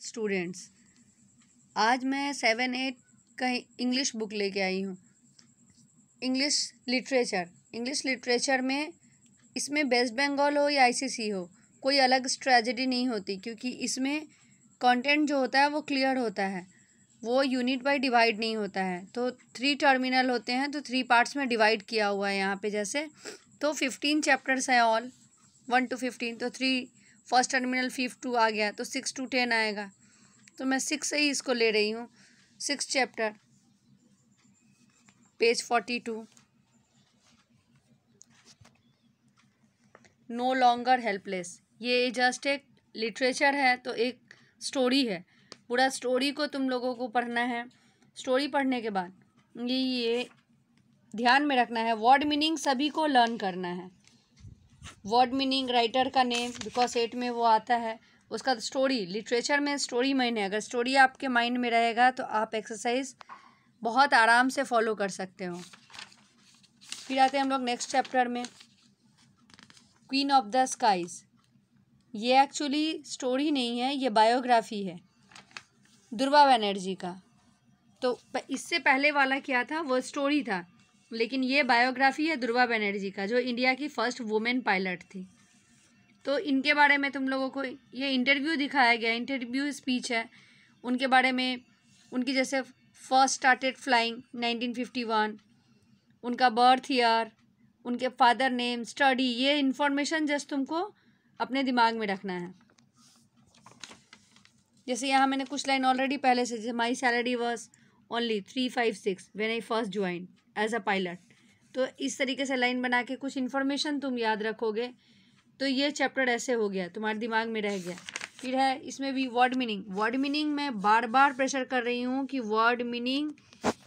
Students आज मैं seven eight का इंग्लिश बुक लेके आई हूँ। इंग्लिश लिटरेचर इंग्लिश लिटरेचर में इसमें वेस्ट बंगाल हो या आईसीसी हो, कोई अलग स्ट्रेजडी नहीं होती क्योंकि इसमें कंटेंट जो होता है वो क्लियर होता है। वो यूनिट बाय डिवाइड नहीं होता है। तो थ्री टर्मिनल होते हैं तो थ्री पार्ट्स में डिवाइड किया हुआ है यहाँ पे जैसे। तो फिफ्टीन चैप्टर्स हैं ऑल वन टू फिफ्टीन तो three first terminal fifth two आ गया तो सिक्स टू टेन आएगा। तो मैं सिक्स से ही इसको ले रही हूँ, six chapter, page forty two. No longer helpless ये जस्ट एक लिटरेचर है तो एक स्टोरी है। पूरा स्टोरी को तुम लोगों को पढ़ना है। स्टोरी पढ़ने के बाद ये ये ध्यान में रखना है। वर्ड मीनिंग सभी को लर्न करना है। वर्ड मीनिंग राइटर का नेम बिकॉज़ एट में वो आता है, उसका स्टोरी लिटरेचर में स्टोरी है अगर स्टोरी आपके माइंड में रहेगा तो आप एक्सरसाइज बहुत आराम से फॉलो कर सकते हो। फिर आते हैं हम लोग नेक्स्ट चैप्टर में। क्वीन ऑफ़ द स्काइज ये एक्चुअली स्टोरी नहीं है, ये बायोग्राफी है दुर्गा बनर्जी का। तो इससे पहले वाला क्या था? वो स्टोरी था। लेकिन ये बायोग्राफी है दुर्गा बनर्जी का, जो इंडिया की फ़र्स्ट वुमेन पायलट थी। तो इनके बारे में तुम लोगों को, ये इंटरव्यू दिखाया गया, इंटरव्यू स्पीच है। उनके बारे में, उनकी जैसे first started flying nineteen fifty one, उनका बर्थ ईयर, उनके फादर नेम, स्टडी, ये इन्फॉर्मेशन जस्ट तुमको अपने दिमाग में रखना है। जैसे यहाँ मैंने कुछ लाइन ऑलरेडी पहले से, जैसे my salary was only three five six, when I first join as a pilot तो इस तरीके से लाइन बना के कुछ इन्फॉर्मेशन तुम याद रखोगे तो ये चैप्टर ऐसे हो गया, तुम्हारे दिमाग में रह गया। फिर है, इसमें भी वर्ड मीनिंग वर्ड मीनिंग मैं बार बार प्रेशर कर रही हूँ कि वर्ड मीनिंग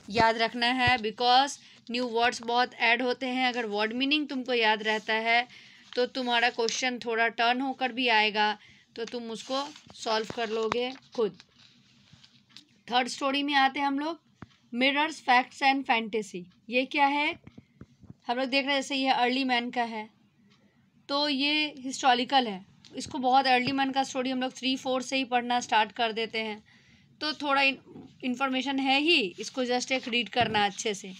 याद रखना है बिकॉज़ न्यू वर्ड्स बहुत ऐड होते हैं। अगर वर्ड मीनिंग तुमको याद रहता है तो तुम्हारा क्वेश्चन थोड़ा टर्न होकर भी आएगा तो तुम उसको सॉल्व कर लोगे खुद। थर्ड स्टोरी में आते हैं हम लोग। Mirrors, facts and fantasy. ये क्या है? हम लोग देख रहे हैं, जैसे ये अर्ली मैन का है। तो ये हिस्टोरिकल है। इसको बहुत अर्ली मैन का स्टोरी हम लोग थ्री फोर से ही पढ़ना स्टार्ट कर देते हैं। तो थोड़ा इन्फॉर्मेशन है ही, इसको जस्ट एक रीड करना अच्छे से।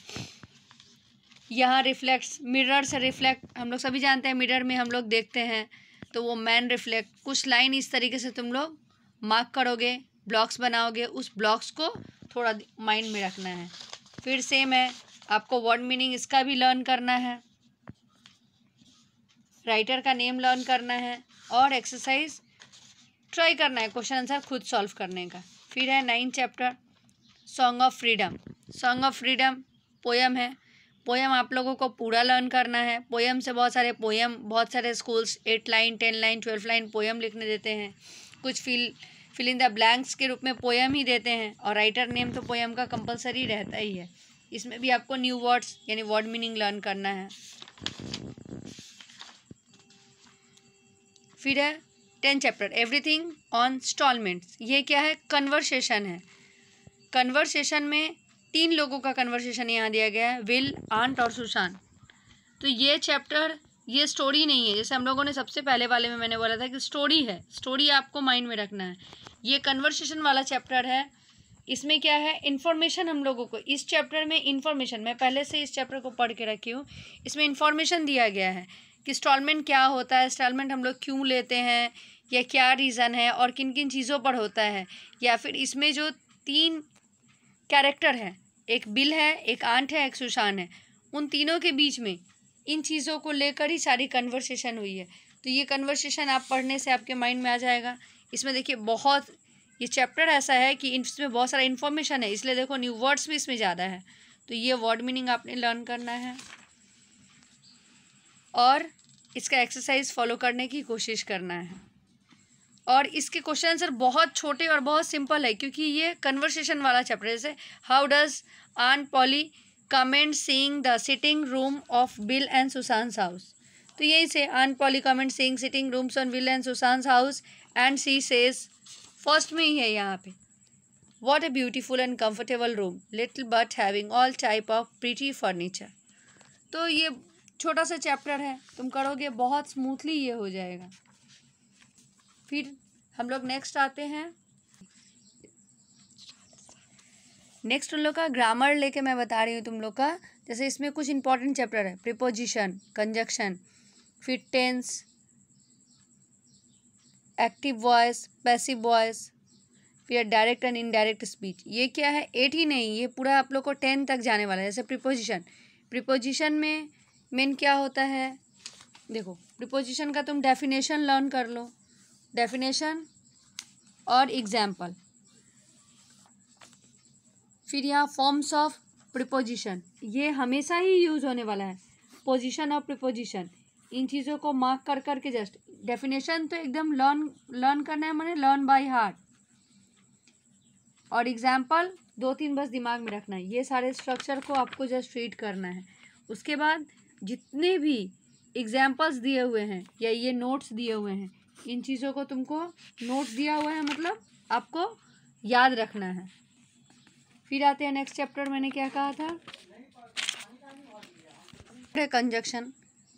यहाँ रिफ्लेक्ट्स मिरर से रिफ्लेक्ट हम लोग सभी जानते हैं मिरर में हम लोग देखते हैं। तो वो मैन रिफ्लेक्ट कुछ लाइन इस तरीके से तुम लोग मार्क करोगे ब्लॉक्स बनाओगे, उस ब्लॉक्स को थोड़ा माइंड में रखना है। फिर सेम है, आपको वर्ड मीनिंग इसका भी लर्न करना है। राइटर का नेम लर्न करना है और एक्सरसाइज ट्राई करना है क्वेश्चन आंसर खुद सॉल्व करने का। फिर है ninth chapter song of freedom song of freedom poem है। पोयम आप लोगों को पूरा लर्न करना है। पोयम से बहुत सारे पोयम बहुत सारे schools eight line ten line twelve line poem लिखने देते हैं। कुछ fill fill in the blanks के रूप में पोयम ही देते हैं और राइटर नेम तो पोयम का कंपलसरी रहता ही है। इसमें भी आपको न्यू वर्ड्स यानी वर्ड मीनिंग लर्न करना है। फिर है ten chapter everything on instalments ये क्या है? कन्वर्सेशन है। कन्वर्सेशन में तीन लोगों का कन्वर्सेशन यहाँ दिया गया है विल आंट और सुशांत तो ये चैप्टर ये स्टोरी नहीं है। जैसे हम लोगों ने सबसे पहले वाले में मैंने बोला था कि स्टोरी है। स्टोरी आपको माइंड में रखना है। ये कन्वर्सेशन वाला चैप्टर है। इसमें क्या है? इन्फॉर्मेशन हम लोगों को। इस चैप्टर में इन्फॉर्मेशन मैं पहले से इस चैप्टर को पढ़ के रखी हूँ। इसमें इन्फॉर्मेशन दिया गया है कि इंस्टॉलमेंट क्या होता है इंस्टॉलमेंट हम लोग क्यों लेते हैं, या क्या रीज़न है, और किन किन चीज़ों पर होता है, या फिर इसमें जो तीन कैरेक्टर हैं, एक बिल है, एक आंट है, एक सुशान है, उन तीनों के बीच में इन चीज़ों को लेकर ही सारी कन्वर्सेशन हुई है। तो ये कन्वर्सेशन आप पढ़ने से आपके माइंड में आ जाएगा। इसमें देखिए बहुत, ये चैप्टर ऐसा है कि इसमें बहुत सारा इन्फॉर्मेशन है, इसलिए देखो न्यू वर्ड्स भी इसमें ज़्यादा है। तो ये वर्ड मीनिंग आपने लर्न करना है। और इसका एक्सरसाइज फॉलो करने की कोशिश करना है। और इसके क्वेश्चन आंसर बहुत छोटे और बहुत सिंपल है, क्योंकि ये कन्वर्सेशन वाला चैप्टर जैसे how does Ann Pauly comment seeing the sitting room of Bill and Sushant house तो यही से Ann Pauly comment seeing sitting rooms on Bill and Sushant house and she says first में ही है यहाँ पे what a beautiful and comfortable room little but having all type of pretty furniture तो ये छोटा सा चैप्टर है। तुम करोगे, बहुत स्मूथली ये हो जाएगा। फिर हम लोग नेक्स्ट आते हैं। नेक्स्ट उन लोग का ग्रामर लेके मैं बता रही हूँ तुम लोग का। जैसे इसमें कुछ इंपॉर्टेंट चैप्टर है। प्रिपोजिशन कंजक्शन फिर tense active voice, passive voice फिर डायरेक्ट एंड इनडायरेक्ट स्पीच। ये क्या है? एट ही नहीं, ये पूरा आप लोग को टेन तक जाने वाला है, जैसे प्रिपोजिशन प्रिपोजिशन में मेन क्या होता है? देखो प्रिपोजिशन का तुम डेफिनेशन लर्न कर लो। डेफिनेशन और एग्ज़ाम्पल फिर यहाँ फॉर्म्स ऑफ़ प्रिपोजिशन ये हमेशा ही यूज़ होने वाला है। पोजिशन और प्रिपोजिशन इन चीज़ों को मार्क कर, करके जस्ट डेफिनेशन तो एकदम लर्न लर्न करना है मैंने लर्न बाय हार्ट और एग्ज़ाम्पल दो तीन बस दिमाग में रखना है। ये सारे स्ट्रक्चर को आपको जस्ट रीड करना है। उसके बाद जितने भी एग्जाम्पल्स दिए हुए हैं या ये नोट्स दिए हुए हैं, इन चीज़ों को तुमको नोट्स दिया हुआ है मतलब आपको याद रखना है। फिर आते हैं नेक्स्ट चैप्टर मैंने क्या कहा था? कंजक्शन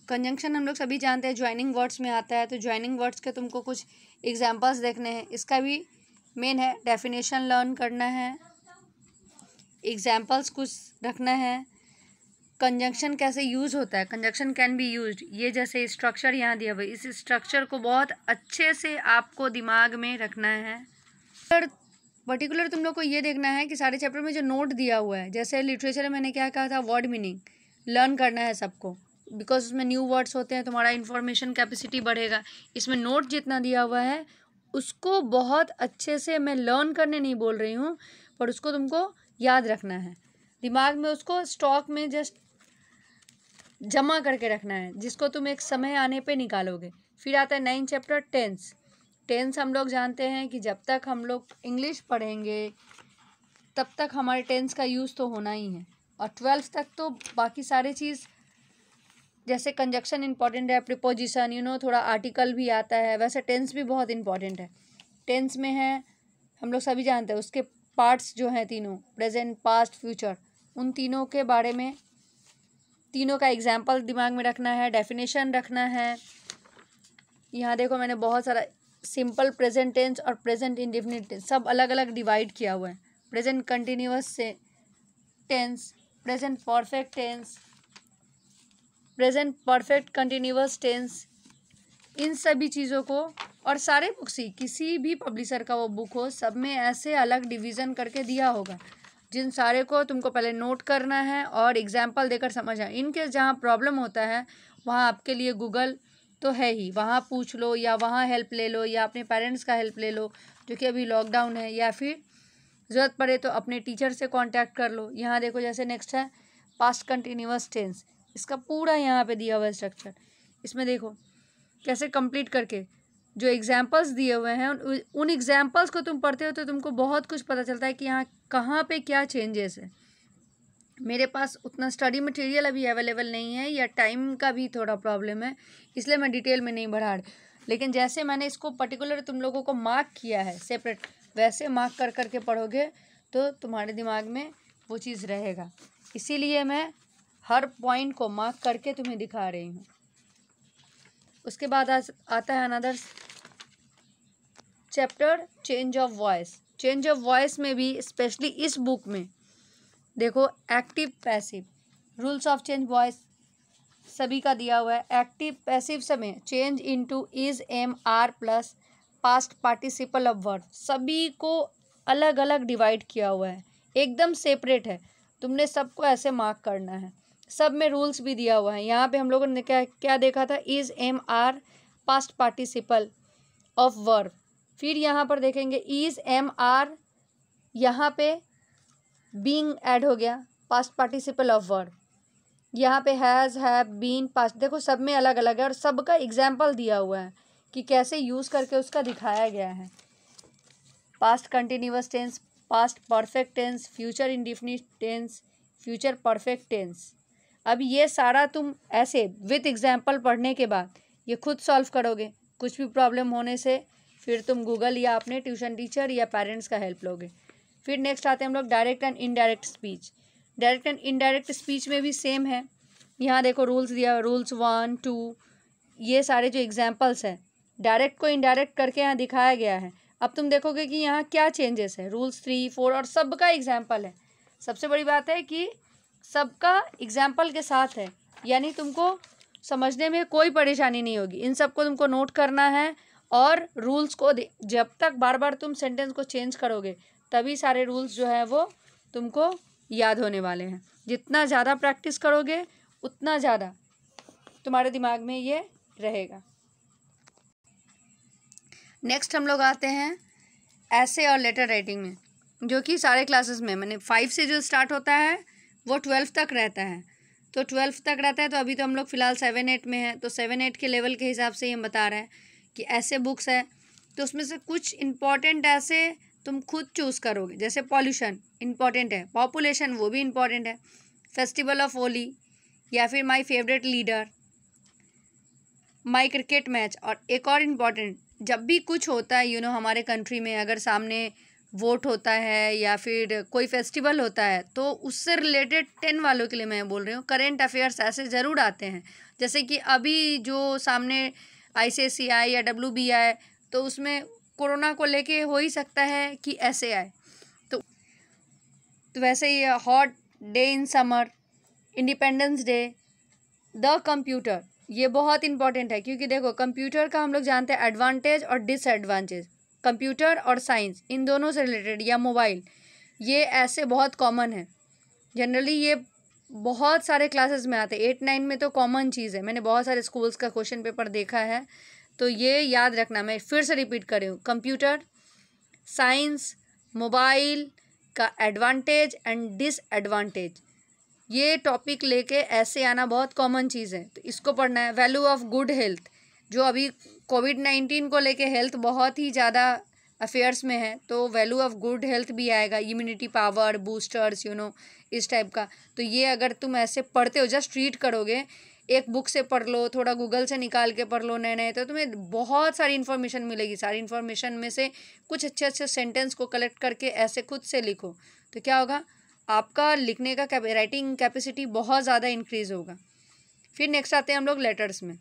कंजंक्शन हम लोग सभी जानते हैं ज्वाइनिंग वर्ड्स में आता है तो ज्वाइनिंग वर्ड्स के तुमको कुछ एग्जाम्पल्स देखने हैं। इसका भी मेन है डेफिनेशन लर्न करना है एग्जाम्पल्स कुछ रखना है। कंजंक्शन कैसे यूज़ होता है? कंजंक्शन कैन बी यूज़ ये जैसे स्ट्रक्चर यहाँ दिया हुआ इस स्ट्रक्चर को बहुत अच्छे से आपको दिमाग में रखना है। पर्टिकुलर तुम लोग को ये देखना है कि सारे चैप्टर में जो नोट दिया हुआ है, जैसे लिटरेचर में मैंने क्या कहा था? वर्ड मीनिंग लर्न करना है सबको। बिकॉज़ उसमें न्यू वर्ड्स होते हैं, तुम्हारा इन्फॉर्मेशन कैपेसिटी बढ़ेगा। इसमें नोट जितना दिया हुआ है, उसको बहुत अच्छे से मैं लर्न करने नहीं बोल रही हूँ, पर उसको तुमको याद रखना है। दिमाग में उसको स्टॉक में जस्ट जमा करके रखना है, जिसको तुम एक समय आने पे निकालोगे। फिर आता है नाइन चैप्टर टेंस टेंस हम लोग जानते हैं कि जब तक हम लोग इंग्लिश पढ़ेंगे, तब तक हमारे टेंस का यूज़ तो होना ही है। और ट्वेल्थ तक तो बाकी सारे चीज़ जैसे कंजक्शन इंपॉर्टेंट है प्रिपोजिशन यू नो थोड़ा आर्टिकल भी आता है, वैसे टेंस भी बहुत इंपॉर्टेंट है। टेंस में है, हम लोग सभी जानते हैं, उसके पार्ट्स जो हैं तीनों प्रेजेंट पास्ट फ्यूचर उन तीनों के बारे में, तीनों का एग्ज़ाम्पल दिमाग में रखना है डेफिनेशन रखना है। यहाँ देखो मैंने बहुत सारा सिंपल प्रेजेंट टेंस और प्रेजेंट इंडिफिनिट टेंस सब अलग अलग डिवाइड किया हुआ है। प्रेजेंट कंटिन्यूस से tense present perfect tense present perfect continuous tense इन सभी चीज़ों को और सारे बुक्स ही, किसी भी पब्लिशर का वो बुक हो, सब में ऐसे अलग डिवीज़न करके दिया होगा। जिन सारे को तुमको पहले नोट करना है और एग्ज़ाम्पल देकर समझना इनके जहाँ प्रॉब्लम होता है, वहाँ आपके लिए गूगल तो है ही। वहाँ पूछ लो या वहाँ हेल्प ले लो या अपने पेरेंट्स का हेल्प ले लो, जो कि अभी लॉकडाउन है, या फिर ज़रूरत पड़े तो अपने टीचर से कांटेक्ट कर लो। यहाँ देखो जैसे नेक्स्ट है, पास्ट कंटिन्यूस टेंस। इसका पूरा यहाँ पे दिया हुआ स्ट्रक्चर इसमें देखो, कैसे कंप्लीट करके जो एग्जाम्पल्स दिए हुए हैं, उन एग्जाम्पल्स को तुम पढ़ते हो तो तुमको बहुत कुछ पता चलता है कि यहाँ कहाँ पे क्या चेंजेस है। मेरे पास उतना स्टडी मटेरियल अभी अवेलेबल नहीं है या टाइम का भी थोड़ा प्रॉब्लम है, इसलिए मैं डिटेल में नहीं बढ़ा रही। लेकिन जैसे मैंने इसको पर्टिकुलर तुम लोगों को मार्क किया है सेपरेट वैसे मार्क कर करके पढ़ोगे तो तुम्हारे दिमाग में वो चीज़ रहेगा। इसीलिए मैं हर पॉइंट को मार्क करके तुम्हें दिखा रही हूँ। उसके बाद आ, आता है another chapter change of voice change of voice में भी स्पेशली इस बुक में देखो active passive rules of change voice सभी का दिया हुआ है। एक्टिव पैसिव समय change into is am are plus past participle of word सभी को अलग अलग डिवाइड किया हुआ है। एकदम सेपरेट है। तुमने सबको ऐसे मार्क करना है। सब में रूल्स भी दिया हुआ है। यहाँ पे हम लोगों ने क्या क्या देखा था? Is am are past participle of verb फिर यहाँ पर देखेंगे इज़ एम आर यहाँ पे बींग ऐड हो गया पास्ट पार्टिसिपल ऑफ़ वर्ब यहाँ पे हैज़ हैव बीन पास्ट देखो सब में अलग अलग है और सब का एग्ज़ाम्पल दिया हुआ है कि कैसे यूज़ करके उसका दिखाया गया है। Past continuous tense past perfect tense future indefinite tense future perfect tense अब ये सारा तुम ऐसे विथ एग्ज़ाम्पल पढ़ने के बाद, ये खुद सॉल्व करोगे। कुछ भी प्रॉब्लम होने से फिर तुम गूगल या अपने ट्यूशन टीचर या पेरेंट्स का हेल्प लोगे। फिर नेक्स्ट आते हैं हम लोग direct and indirect speech direct and indirect speech में भी सेम है। यहाँ देखो रूल्स दिया रूल्स वन टू ये सारे जो एग्जाम्पल्स हैं डायरेक्ट को इनडायरेक्ट करके यहाँ दिखाया गया है। अब तुम देखोगे कि यहाँ क्या चेंजेस है। रूल्स थ्री फोर और सब का एग्ज़ाम्पल है। सबसे बड़ी बात है कि सबका एग्ज़ाम्पल के साथ है। यानी तुमको समझने में कोई परेशानी नहीं होगी। इन सबको तुमको नोट करना है और रूल्स को जब तक बार बार तुम सेंटेंस को चेंज करोगे, तभी सारे रूल्स जो है वो तुमको याद होने वाले हैं। जितना ज़्यादा प्रैक्टिस करोगे, उतना ज़्यादा तुम्हारे दिमाग में ये रहेगा। नेक्स्ट हम लोग आते हैं ऐसे और लेटर राइटिंग में, जो कि सारे क्लासेस में, मैंने फाइव से जो स्टार्ट होता है वो ट्वेल्थ तक रहता है। तो ट्वेल्थ तक रहता है तो अभी तो हम लोग फ़िलहाल सेवन एट में हैं। तो सेवन एट के लेवल के हिसाब से ही हम बता रहे हैं कि ऐसे बुक्स है। तो उसमें से कुछ इंपॉर्टेंट ऐसे तुम खुद चूज़ करोगे। जैसे पॉल्यूशन इंपॉर्टेंट है पॉपुलेशन वो भी इंपॉर्टेंट है। फेस्टिवल ऑफ़ होली या फिर my favourite leader my cricket match और एक और इंपॉर्टेंट जब भी कुछ होता है यू you नो know, हमारे कंट्री में अगर सामने वोट होता है या फिर कोई फेस्टिवल होता है तो उससे रिलेटेड टेन वालों के लिए मैं बोल रही हूँ करेंट अफेयर्स ऐसे ज़रूर आते हैं। जैसे कि अभी जो सामने आई सी आई या डब्ल्यू बी तो उसमें कोरोना को लेके हो ही सकता है कि ऐसे आए। तो तो वैसे ही hot day in summer independence day the computer ये बहुत इंपॉर्टेंट है, क्योंकि देखो कंप्यूटर का हम लोग जानते हैं एडवांटेज और डिसएडवांटेज कंप्यूटर और साइंस, इन दोनों से रिलेटेड, या मोबाइल, ये ऐसे बहुत कॉमन है। जनरली ये बहुत सारे क्लासेस में आते हैं। एट नाइन में तो कॉमन चीज़ है। मैंने बहुत सारे स्कूल्स का क्वेश्चन पेपर देखा है। तो ये याद रखना, मैं फिर से रिपीट कर रही हूँ। कंप्यूटर साइंस मोबाइल का एडवांटेज एंड डिसएडवांटेज ये टॉपिक लेके ऐसे आना बहुत कॉमन चीज़ है। तो इसको पढ़ना है। वैल्यू ऑफ़ गुड हेल्थ जो अभी कोविड नाइन्टीन को लेके हेल्थ बहुत ही ज़्यादा अफेयर्स में है तो वैल्यू ऑफ़ गुड हेल्थ भी आएगा, immunity power, boosters you know इस टाइप का। तो ये अगर तुम ऐसे पढ़ते हो, जस्ट रीड करोगे, एक बुक से पढ़ लो, थोड़ा गूगल से निकाल के पढ़ लो नए नए तो तुम्हें बहुत सारी इन्फॉर्मेशन मिलेगी। सारी इन्फॉर्मेशन में से कुछ अच्छे अच्छे सेंटेंस को कलेक्ट करके ऐसे खुद से लिखो तो क्या होगा? आपका लिखने का राइटिंग कैपेसिटी बहुत ज़्यादा इंक्रीज़ होगा। फिर नेक्स्ट आते हैं हम लोग लेटर्स में।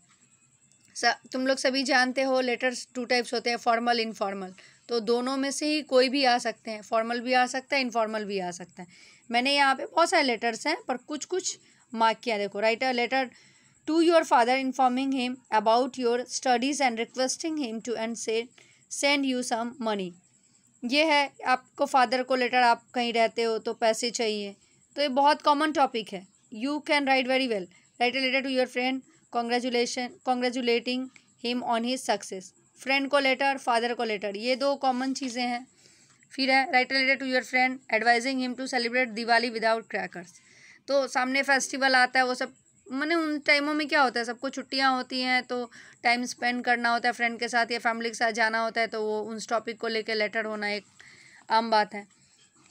तुम लोग सभी जानते हो लेटर्स टू टाइप्स होते हैं फॉर्मल इनफॉर्मल तो दोनों में से ही कोई भी आ सकते हैं। फॉर्मल भी आ सकता है इनफॉर्मल भी आ सकता है। मैंने यहाँ पे बहुत सारे लेटर्स हैं, पर कुछ कुछ मार्क किया देखो write a letter to your father informing him about your studies and requesting him to and से सेंड यू सम मनी ये है, आपको फादर को लेटर आप कहीं रहते हो तो पैसे चाहिए। तो ये बहुत कॉमन टॉपिक है। You can write very well write a letter to your friend congratulation congratulating him on his success friend को लेटर फादर को लेटर ये दो कॉमन चीज़ें हैं। फिर है write letter to your friend advising him to celebrate Diwali without crackers तो सामने फेस्टिवल आता है, वो सब, मैंने उन टाइमों में क्या होता है? सबको छुट्टियाँ होती हैं तो टाइम स्पेंड करना होता है फ्रेंड के साथ या फैमिली के साथ जाना होता है तो वो उस टॉपिक को लेकर लेटर होना एक आम बात है।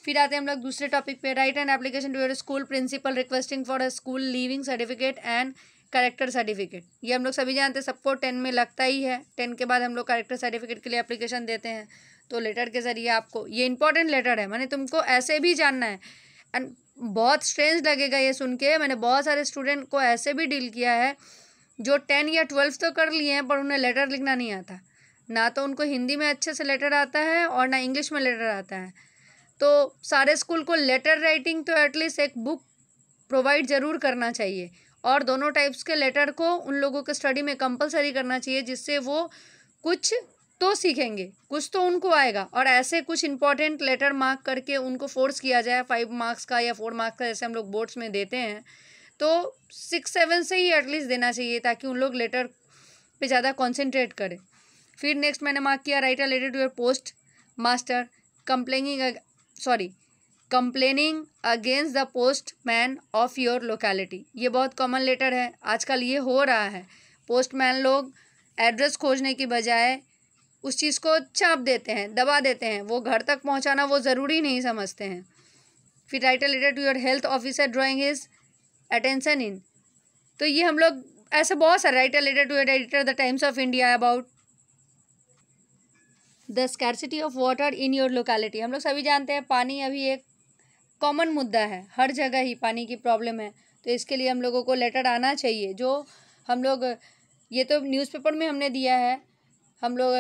फिर आते हैं हम लोग दूसरे टॉपिक पे. Write and application to your school principal requesting for a school leaving certificate and character certificate ये हम लोग सभी जानते हैं, सबको टेन में लगता ही है। टेन के बाद हम लोग करेक्टर सर्टिफिकेट के लिए अप्लीकेशन देते हैं। तो लेटर के ज़रिए आपको, ये इंपॉर्टेंट लेटर है, मैंने तुमको ऐसे भी जानना है। एंड बहुत स्ट्रेंज लगेगा ये सुन के। मैंने बहुत सारे स्टूडेंट को ऐसे भी डील किया है, जो टेन या ट्वेल्थ तो कर लिए हैं, पर उन्हें लेटर लिखना नहीं आता। ना तो उनको हिंदी में अच्छे से लेटर आता है और ना इंग्लिश में लेटर आता है। तो सारे स्कूल को लेटर राइटिंग तो एटलीस्ट एक बुक प्रोवाइड ज़रूर करना चाहिए। और दोनों टाइप्स के लेटर को उन लोगों के स्टडी में कंपलसरी करना चाहिए, जिससे वो कुछ तो सीखेंगे, कुछ तो उनको आएगा। और ऐसे कुछ इंपॉर्टेंट लेटर मार्क करके उनको फोर्स किया जाए फाइव मार्क्स का या फोर मार्क्स का, जैसे हम लोग बोर्ड्स में देते हैं तो सिक्स सेवन से ही एटलीस्ट देना चाहिए, ताकि उन लोग लेटर पे ज़्यादा कॉन्सेंट्रेट करें। फिर नेक्स्ट मैंने मार्क किया writer a to your post master complaining sorry complaining against the post man of your locality ये बहुत कॉमन लेटर है। आजकल ये हो रहा है। पोस्टमैन लोग एड्रेस खोजने की बजाय उस चीज़ को चाप देते हैं, दबा देते हैं। वो घर तक पहुंचाना वो ज़रूरी नहीं समझते हैं। फिर write letter to your health officer drawing is attention in तो ये हम लोग ऐसे बहुत सारे writer letter to editor the Times of India about the scarcity of water in your locality हम लोग सभी जानते हैं, पानी अभी एक कॉमन मुद्दा है। हर जगह ही पानी की प्रॉब्लम है। तो इसके लिए हम लोगों को लेटर आना चाहिए, जो हम लोग, ये तो न्यूज़पेपर में हमने दिया है। हम लोग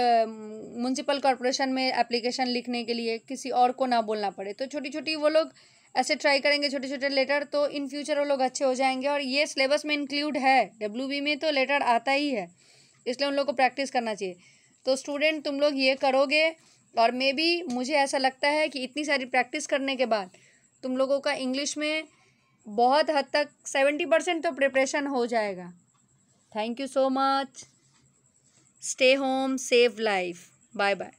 म्यूनसिपल कॉरपोरेशन में एप्लीकेशन लिखने के लिए किसी और को ना बोलना पड़े। तो छोटी छोटी वो लोग ऐसे ट्राई करेंगे छोटे छोटे लेटर तो इन फ्यूचर वो लोग अच्छे हो जाएँगे। और ये सिलेबस में इंक्लूड है। डब्ल्यूबी में तो लेटर आता ही है। इसलिए उन लोग को प्रैक्टिस करना चाहिए। तो स्टूडेंट तुम लोग ये करोगे। और मे बी मुझे ऐसा लगता है कि इतनी सारी प्रैक्टिस करने के बाद तुम लोगों का इंग्लिश में बहुत हद तक सेवेंटी परसेंट तो प्रिपरेशन हो जाएगा। Thank you so much stay home save life bye bye